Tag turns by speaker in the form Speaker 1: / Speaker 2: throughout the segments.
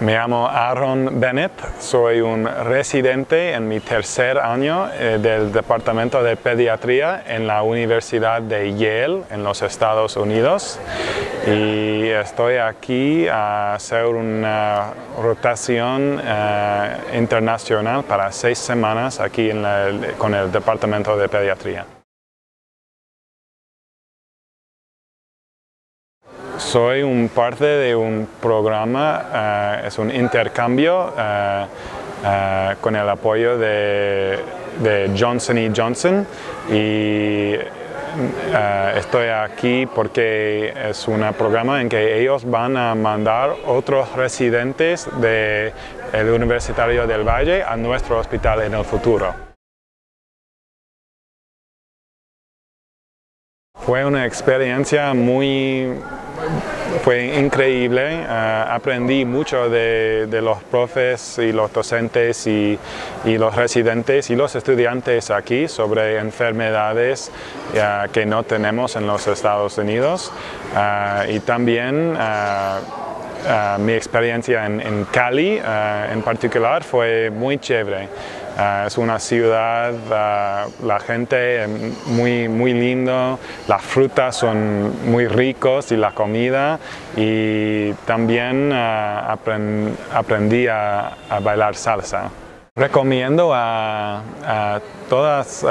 Speaker 1: Me llamo Aaron Bennett, soy un residente en mi tercer año eh, del Departamento de Pediatría en la Universidad de Yale en los Estados Unidos y estoy aquí a hacer una rotación eh, internacional para seis semanas aquí con el Departamento de Pediatría. Soy un parte de un programa, eh, es un intercambio eh, eh, con el apoyo de, Johnson Johnson y estoy aquí porque es un programa en que ellos van a mandar otros residentes del Universitario del Valle a nuestro hospital en el futuro. Fue una experiencia muy fue increíble, eh, aprendí mucho de, los profes y los docentes y, los residentes y los estudiantes aquí sobre enfermedades eh, que no tenemos en los Estados Unidos eh, y también mi experiencia en, Cali en particular fue muy chévere. Ah, es una ciudad, ah, la gente muy, muy lindo, las frutas son muy ricos y la comida y también ah, aprendí a bailar salsa. Recomiendo a, todas,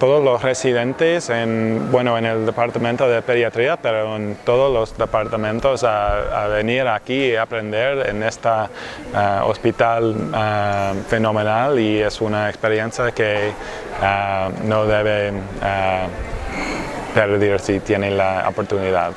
Speaker 1: todos los residentes en, bueno, en el departamento de pediatría, pero en todos los departamentos a, venir aquí y aprender en este hospital fenomenal y es una experiencia que no debe perder si tiene la oportunidad.